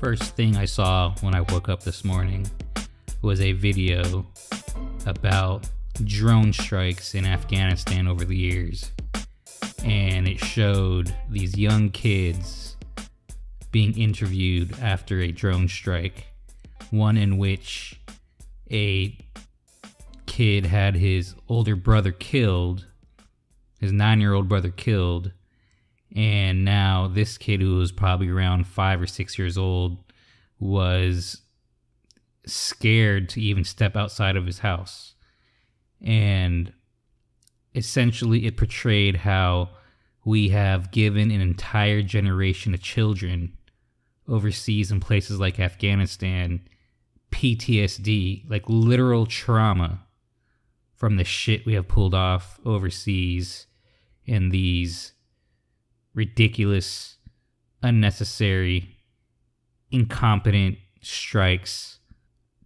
First thing I saw when I woke up this morning was a video about drone strikes in Afghanistan over the years. And it showed these young kids being interviewed after a drone strike, one in which a kid had his older brother killed, his nine year old brother killed, and now this kid who was probably around five or six years old was scared to even step outside of his house. And essentially, it portrayed how we have given an entire generation of children overseas in places like Afghanistan PTSD, like literal trauma from the shit we have pulled off overseas in these ridiculous, unnecessary, incompetent strikes.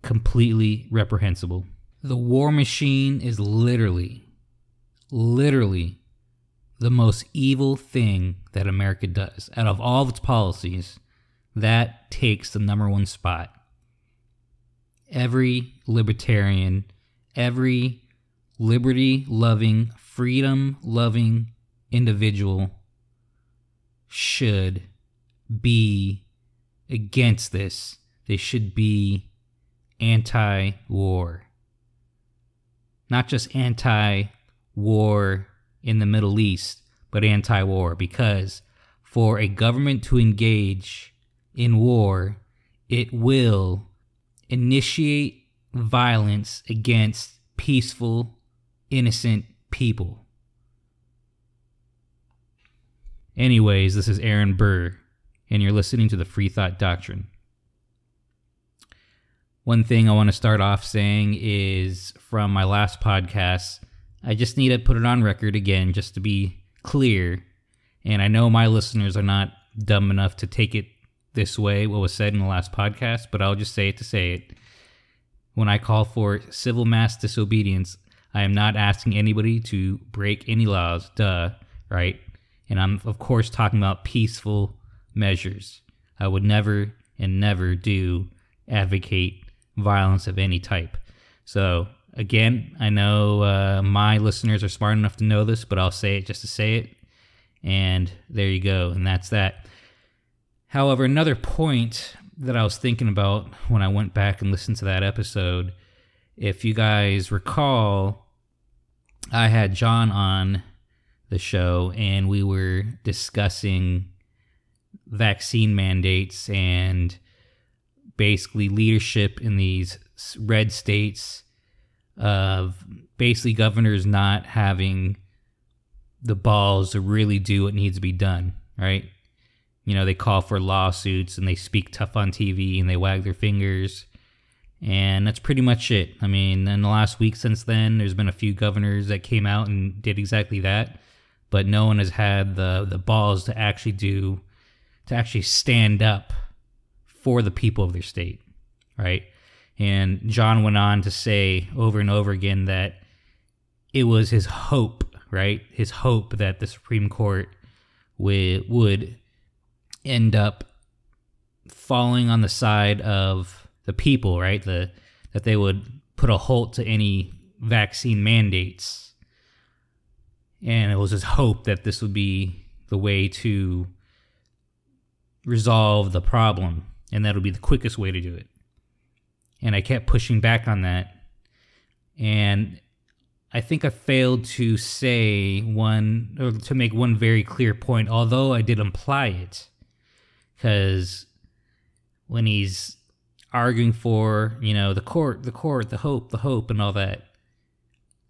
Completely reprehensible. The war machine is literally, literally the most evil thing that America does. Out of all of its policies, that takes the number one spot. Every libertarian, every liberty loving, freedom loving individual should be against this. They should be anti war. Not just anti war in the Middle East, but anti war. Because for a government to engage in war, it will initiate violence against peaceful, innocent people. Anyways, this is Aaron Burr, and you're listening to the Free Thought Doctrine. One thing I want to start off saying is from my last podcast, I just need to put it on record again just to be clear. And I know my listeners are not dumb enough to take it this way, what was said in the last podcast, but I'll just say it to say it. When I call for civil mass disobedience, I am not asking anybody to break any laws, duh, right? And I'm, of course, talking about peaceful measures. I would never and never do advocate violence of any type. So, again, I know uh, my listeners are smart enough to know this, but I'll say it just to say it. And there you go. And that's that. However, another point that I was thinking about when I went back and listened to that episode, if you guys recall, I had John on the show and we were discussing vaccine mandates and basically leadership in these red states of basically governors not having the balls to really do what needs to be done, right? You know, they call for lawsuits and they speak tough on TV and they wag their fingers. And that's pretty much it. I mean, in the last week since then, there's been a few governors that came out and did exactly that but no one has had the the balls to actually do to actually stand up for the people of their state, right? And John went on to say over and over again that it was his hope, right? His hope that the Supreme Court would would end up falling on the side of the people, right? The that they would put a halt to any vaccine mandates and it was his hope that this would be the way to resolve the problem and that would be the quickest way to do it. And i kept pushing back on that. And i think i failed to say one or to make one very clear point although i did imply it. Because when he's arguing for you know the court the court the hope the hope and all that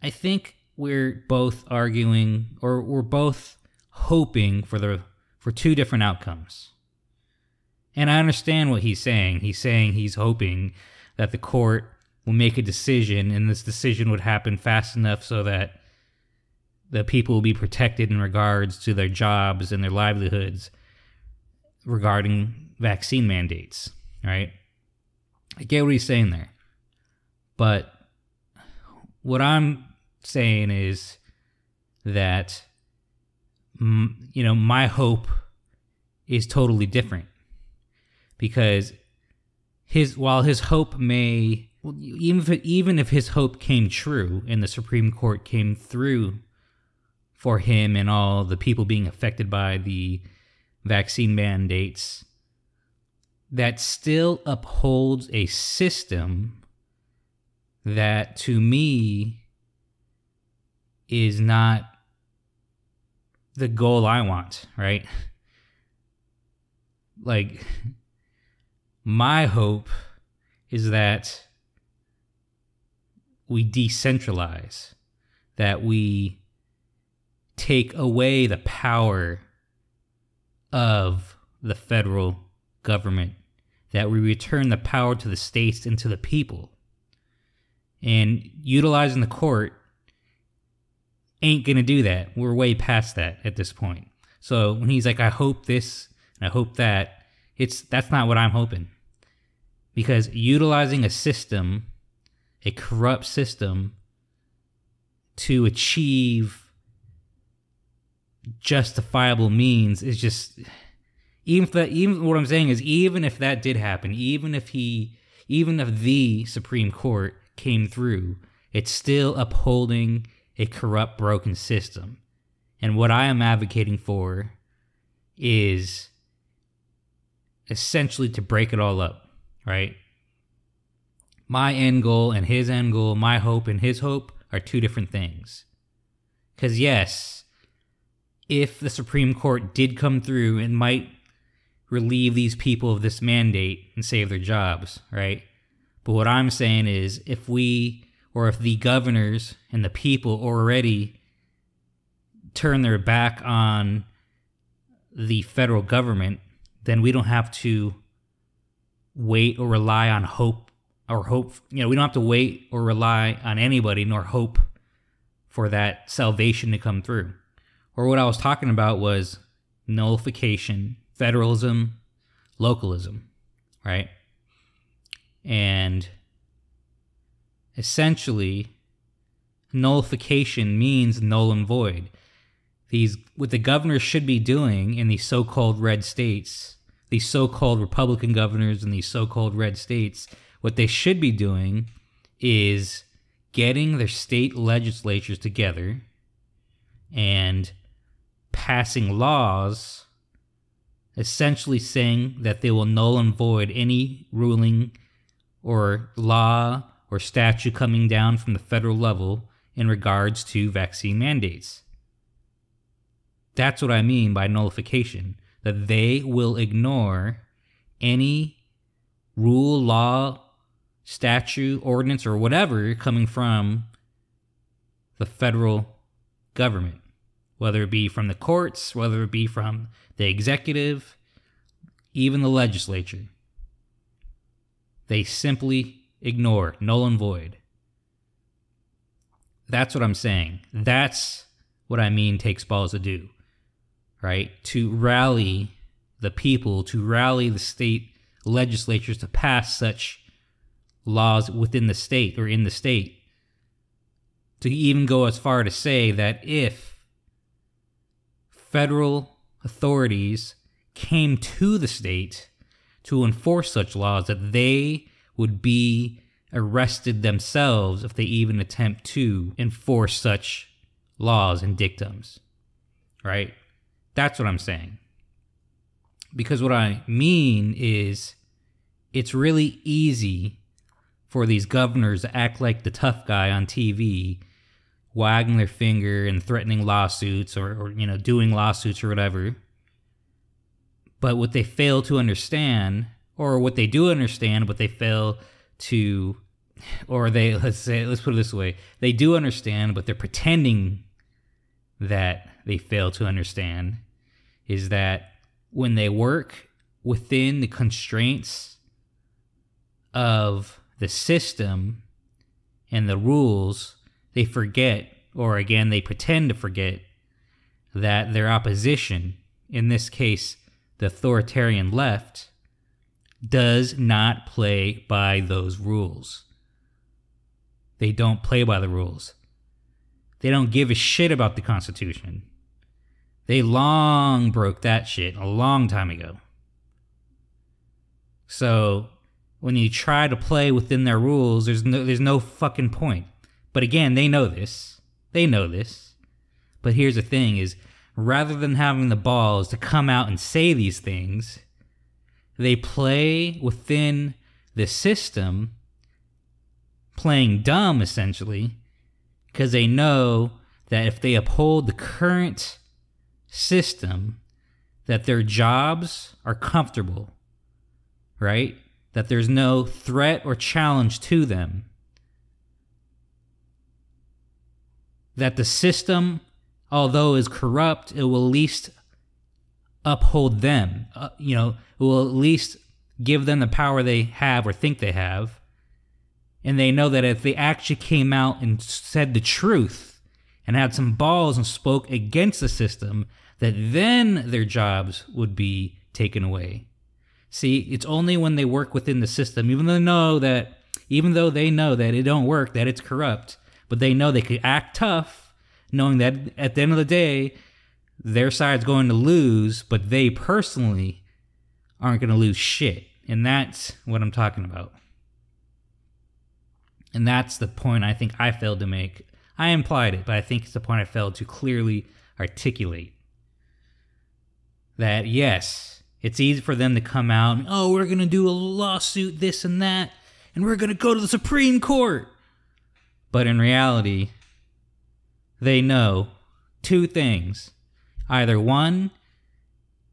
i think we're both arguing or we're both hoping for the for two different outcomes. And I understand what he's saying. He's saying he's hoping that the court will make a decision and this decision would happen fast enough so that the people will be protected in regards to their jobs and their livelihoods regarding vaccine mandates, right? I get what he's saying there. But what I'm saying is that you know my hope is totally different because his while his hope may even if, even if his hope came true and the Supreme Court came through for him and all the people being affected by the vaccine mandates, that still upholds a system that to me is not the goal I want, right? Like, my hope is that we decentralize, that we take away the power of the federal government, that we return the power to the states and to the people. And utilizing the court ain't to do that. We're way past that at this point. So when he's like, I hope this and I hope that, it's that's not what I'm hoping. Because utilizing a system, a corrupt system, to achieve justifiable means is just even if that even what I'm saying is even if that did happen, even if he even if the Supreme Court came through, it's still upholding a corrupt, broken system. And what I am advocating for is essentially to break it all up, right? My end goal and his end goal, my hope and his hope are two different things. Because, yes, if the Supreme Court did come through, it might relieve these people of this mandate and save their jobs, right? But what I'm saying is if we or if the governors and the people already turn their back on the federal government, then we don't have to wait or rely on hope or hope. You know, we don't have to wait or rely on anybody nor hope for that salvation to come through. Or what I was talking about was nullification, federalism, localism, right? And essentially nullification means null and void. These what the governors should be doing in these so-called red states, these so-called Republican governors in these so-called red states, what they should be doing is getting their state legislatures together and passing laws essentially saying that they will null and void any ruling or law or statute coming down from the federal level in regards to vaccine mandates. That's what I mean by nullification, that they will ignore any rule, law, statute, ordinance, or whatever coming from the federal government, whether it be from the courts, whether it be from the executive, even the legislature. They simply ignore, null and void. That's what I'm saying. Mm-hmm. That's what I mean takes balls to do, right? To rally the people, to rally the state legislatures to pass such laws within the state or in the state. To even go as far to say that if federal authorities came to the state to enforce such laws, that they would be arrested themselves if they even attempt to enforce such laws and dictums. Right? That's what I'm saying. Because what I mean is it's really easy for these governors to act like the tough guy on TV, wagging their finger and threatening lawsuits or, or you know, doing lawsuits or whatever. But what they fail to understand or what they do understand, but they fail to, or they let's say let's put it this way: they do understand, but they're pretending that they fail to understand. Is that when they work within the constraints of the system and the rules, they forget, or again, they pretend to forget that their opposition, in this case, the authoritarian left, does not play by those rules. They don't play by the rules. They don't give a shit about the Constitution. They long broke that shit a long time ago. So when you try to play within their rules, there's no there's no fucking point. But again, they know this. They know this. But here's the thing is rather than having the balls to come out and say these things, they play within the system playing dumb essentially because they know that if they uphold the current system that their jobs are comfortable right that there's no threat or challenge to them. That the system, although is corrupt, it will at least uphold them. Uh, you know, it will at least give them the power they have or think they have. And they know that if they actually came out and said the truth and had some balls and spoke against the system, that then their jobs would be taken away. See, it's only when they work within the system, even though they know that, even though they know that it don't work, that it's corrupt, but they know they could act tough, knowing that at the end of the day, their side's going to lose, but they personally aren't going to lose shit. And that's what I'm talking about. And that's the point I think I failed to make. I implied it, but I think it's the point I failed to clearly articulate. That yes, it's easy for them to come out and, oh, we're going to do a lawsuit, this and that, and we're going to go to the Supreme Court. But in reality, they know two things. Either one,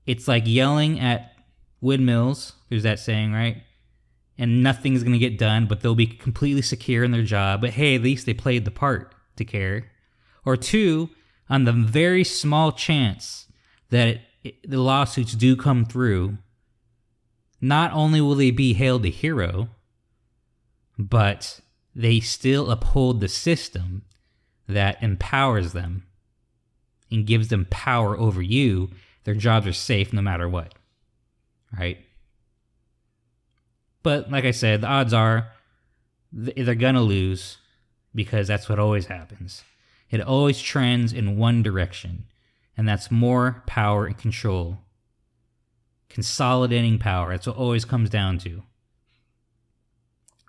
it's like yelling at windmills, there's that saying, right? And nothing's going to get done, but they'll be completely secure in their job. But hey, at least they played the part to care. Or two, on the very small chance that the lawsuits do come through, not only will they be hailed a hero, but they still uphold the system that empowers them and gives them power over you. Their jobs are safe no matter what. Right? But like I said, the odds are they're going to lose because that's what always happens. It always trends in one direction and that's more power and control. Consolidating power, that's what always comes down to.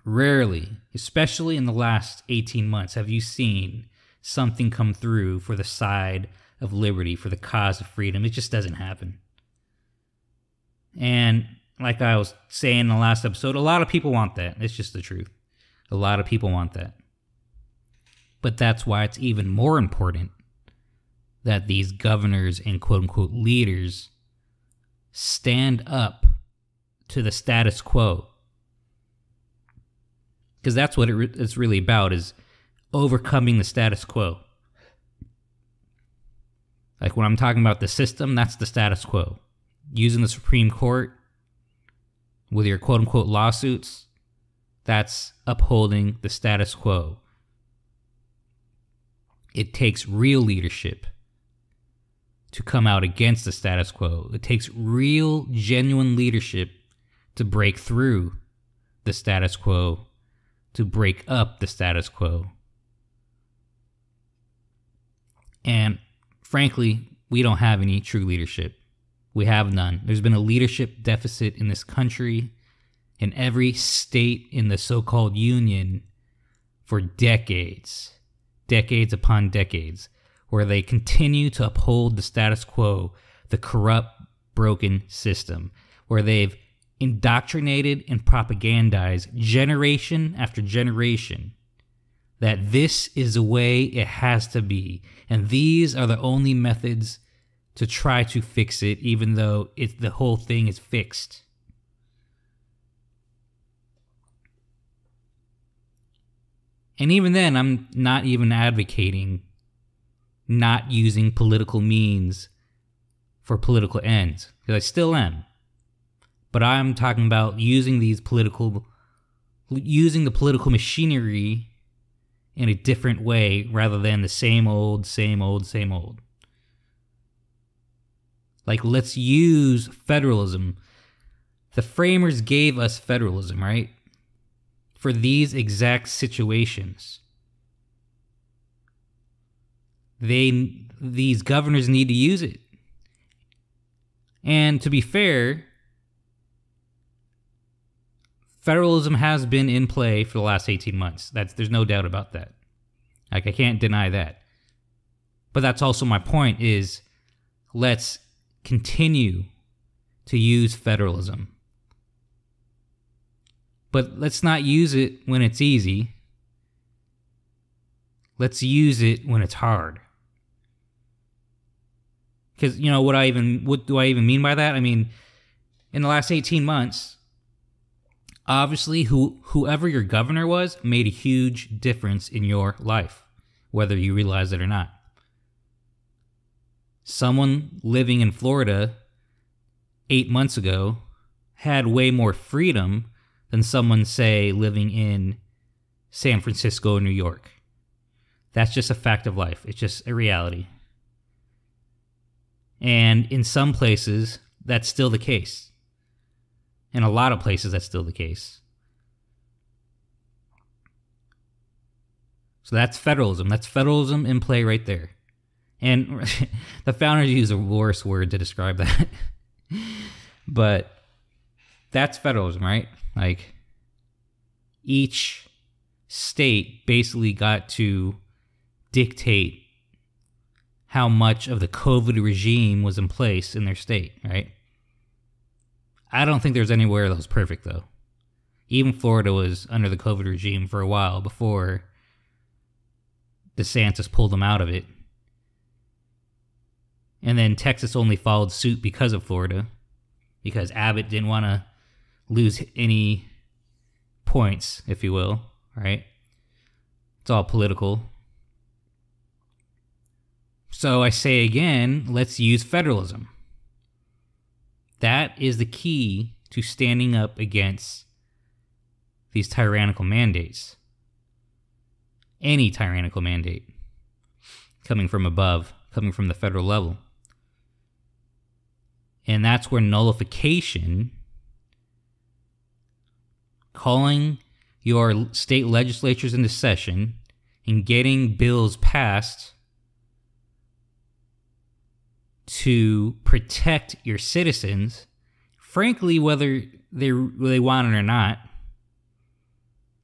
Rarely, especially in the last 18 months, have you seen something come through for the side of liberty, for the cause of freedom. It just doesn't happen. And like I was saying in the last episode, a lot of people want that. It's just the truth. A lot of people want that. But that's why it's even more important that these governors and quote unquote leaders stand up to the status quo. Because that's what it it's really about is overcoming the status quo. Like when I'm talking about the system, that's the status quo. Using the Supreme Court with your quote unquote lawsuits, that's upholding the status quo. It takes real leadership to come out against the status quo. It takes real, genuine leadership to break through the status quo, to break up the status quo. And frankly, we don't have any true leadership. We have none. There's been a leadership deficit in this country, in every state in the so called union for decades, decades upon decades where they continue to uphold the status quo, the corrupt, broken system, where they've indoctrinated and propagandized generation after generation that this is the way it has to be, and these are the only methods to try to fix it, even though it, the whole thing is fixed. And even then, I'm not even advocating not using political means for political ends. Because I still am. But I'm talking about using these political, using the political machinery in a different way rather than the same old, same old, same old. Like, let's use federalism. The framers gave us federalism, right? For these exact situations they these governors need to use it. And to be fair, federalism has been in play for the last 18 months. That's there's no doubt about that. Like I can't deny that. But that's also my point is let's continue to use federalism. But let's not use it when it's easy. Let's use it when it's hard. Cuz you know what I even what do I even mean by that? I mean in the last 18 months obviously who whoever your governor was made a huge difference in your life whether you realize it or not someone living in Florida 8 months ago had way more freedom than someone say living in San Francisco or New York that's just a fact of life it's just a reality and in some places that's still the case in a lot of places, that's still the case. So that's federalism. That's federalism in play right there. And the founders use a worse word to describe that. but that's federalism, right? Like each state basically got to dictate how much of the COVID regime was in place in their state, right? I don't think there's anywhere that was perfect though. Even Florida was under the COVID regime for a while before DeSantis pulled them out of it. And then Texas only followed suit because of Florida, because Abbott didn't want to lose any points, if you will, right? It's all political. So I say again, let's use federalism. That is the key to standing up against these tyrannical mandates. Any tyrannical mandate coming from above, coming from the federal level. And that's where nullification, calling your state legislatures into session and getting bills passed to protect your citizens, frankly, whether they they want it or not,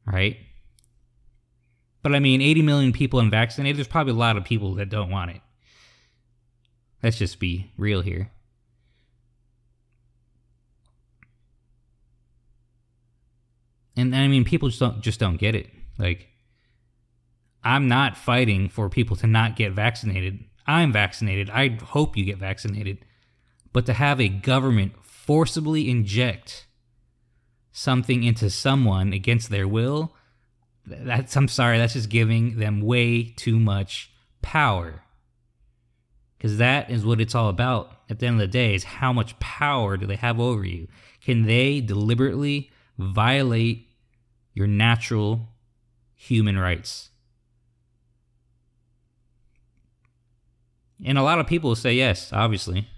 right? But I mean, 80 million people unvaccinated. There's probably a lot of people that don't want it. Let's just be real here. And I mean, people just don't just don't get it. Like, I'm not fighting for people to not get vaccinated. I'm vaccinated. I hope you get vaccinated. But to have a government forcibly inject something into someone against their will, that's, I'm sorry, that's just giving them way too much power. Because that is what it's all about at the end of the day is how much power do they have over you? Can they deliberately violate your natural human rights? And a lot of people say yes, obviously.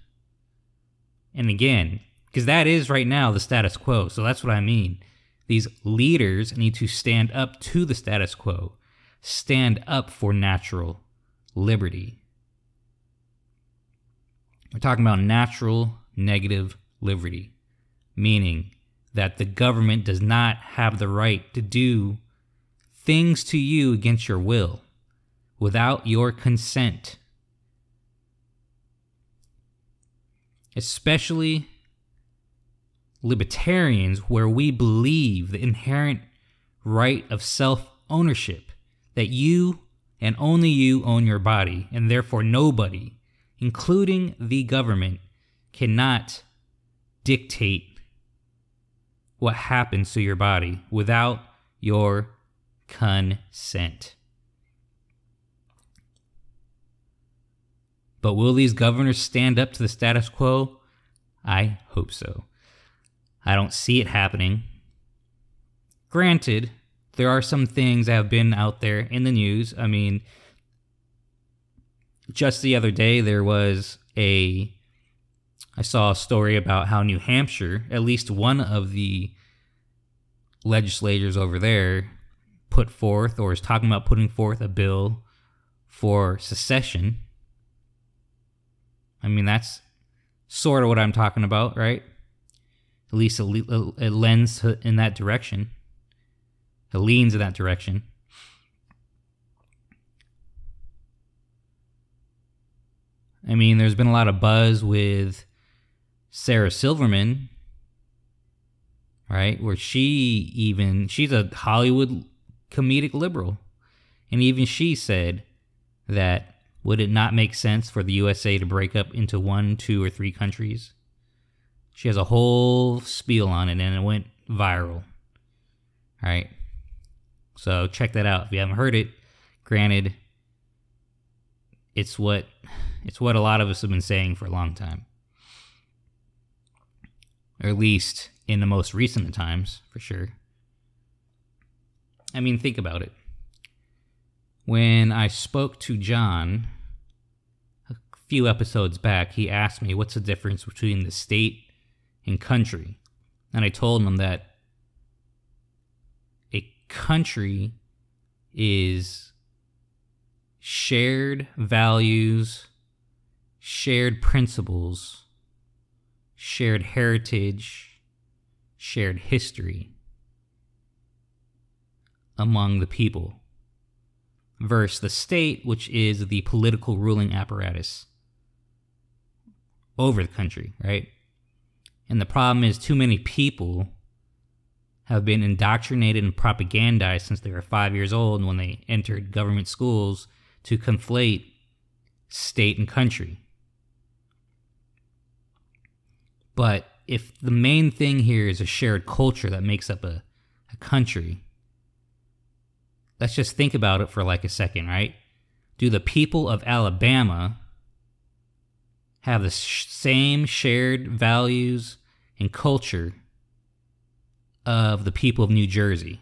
And again, because that is right now the status quo. So that's what I mean. These leaders need to stand up to the status quo, stand up for natural liberty. We're talking about natural negative liberty, meaning that the government does not have the right to do things to you against your will without your consent. especially libertarians, where we believe the inherent right of self ownership that you and only you own your body, and therefore nobody, including the government, cannot dictate what happens to your body without your consent. But will these governors stand up to the status quo? I hope so. I don't see it happening. Granted, there are some things that have been out there in the news. I mean, just the other day, there was a. I saw a story about how New Hampshire, at least one of the legislators over there, put forth or is talking about putting forth a bill for secession I mean, that's sort of what I'm talking about, right? At least it, lends in that direction. It leans in that direction. I mean, there's been a lot of buzz with Sarah Silverman, right? Where she even, she's a Hollywood comedic liberal. And even she said that would it not make sense for the USA to break up into one, two, or three countries? She has a whole spiel on it and it went viral. All right. So check that out if you haven't heard it. Granted, it's what it's what a lot of us have been saying for a long time. Or at least in the most recent times, for sure. I mean, think about it. When I spoke to John a few episodes back, he asked me what's the difference between the state and country. And I told him that a country is shared values, shared principles, shared heritage, shared history among the people, versus the state, which is the political ruling apparatus over the country, right? And the problem is, too many people have been indoctrinated and propagandized since they were five years old when they entered government schools to conflate state and country. But if the main thing here is a shared culture that makes up a, a country, let's just think about it for like a second, right? Do the people of Alabama have the sh- same shared values and culture of the people of New Jersey?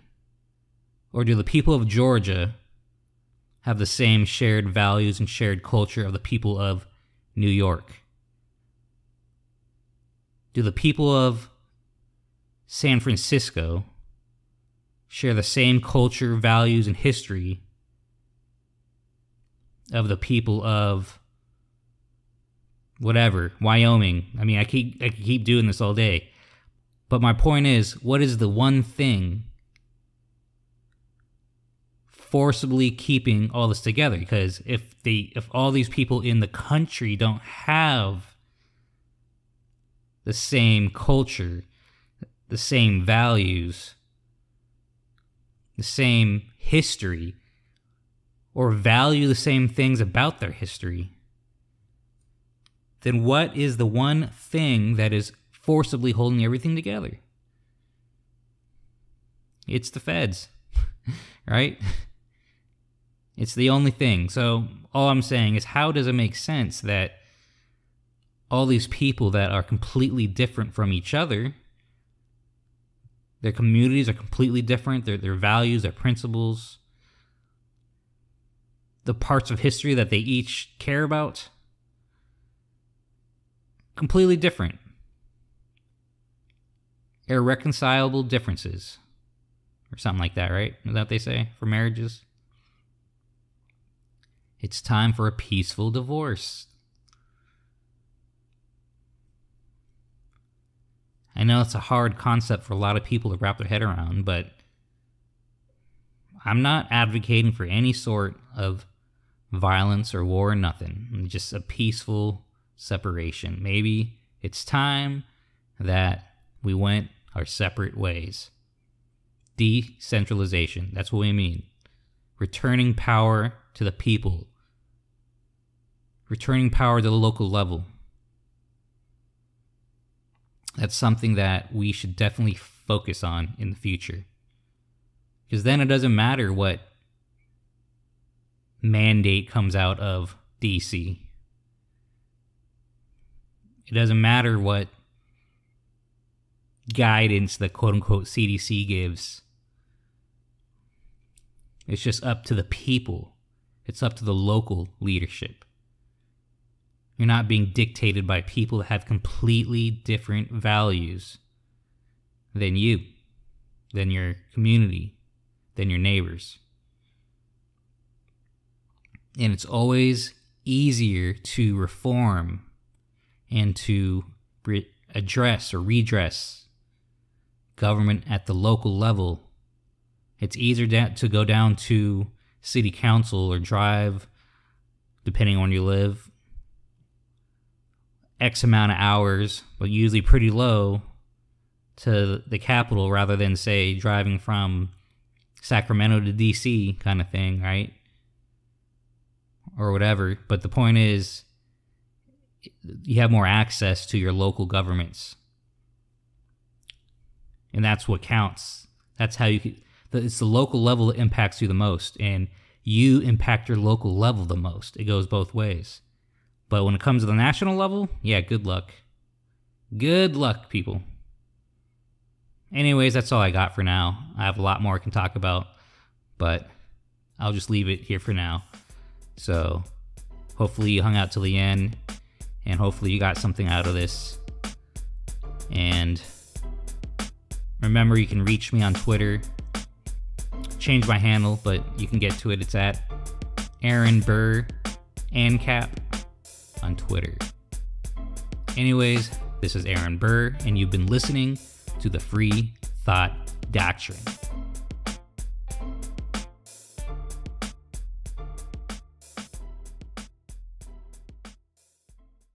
Or do the people of Georgia have the same shared values and shared culture of the people of New York? Do the people of San Francisco share the same culture, values, and history of the people of whatever, Wyoming. I mean, I keep I keep doing this all day. But my point is, what is the one thing forcibly keeping all this together? Because if the if all these people in the country don't have the same culture, the same values, the same history, or value the same things about their history, then what is the one thing that is forcibly holding everything together? It's the feds, right? It's the only thing. So, all I'm saying is, how does it make sense that all these people that are completely different from each other. Their communities are completely different, their, their values, their principles, the parts of history that they each care about. Completely different. Irreconcilable differences. Or something like that, right? Is that what they say for marriages? It's time for a peaceful divorce. I know it's a hard concept for a lot of people to wrap their head around, but I'm not advocating for any sort of violence or war or nothing. Just a peaceful separation. Maybe it's time that we went our separate ways. Decentralization. That's what we mean. Returning power to the people. Returning power to the local level that's something that we should definitely focus on in the future. Because then it doesn't matter what mandate comes out of DC. It doesn't matter what guidance the quote unquote CDC gives. It's just up to the people, it's up to the local leadership. You're not being dictated by people that have completely different values than you, than your community, than your neighbors. And it's always easier to reform and to re- address or redress government at the local level. It's easier to go down to city council or drive, depending on where you live, X amount of hours, but usually pretty low, to the capital rather than, say, driving from Sacramento to DC kind of thing, right? Or whatever. But the point is, you have more access to your local governments. And that's what counts. That's how you can, it's the local level that impacts you the most. And you impact your local level the most. It goes both ways. But when it comes to the national level, yeah, good luck. Good luck, people. Anyways, that's all I got for now. I have a lot more I can talk about, but I'll just leave it here for now. So, hopefully, you hung out till the end, and hopefully, you got something out of this. And remember, you can reach me on Twitter. Change my handle, but you can get to it. It's at Aaron Burr ANCAP on Twitter. Anyways, this is Aaron Burr, and you've been listening to the Free Thought Doctrine.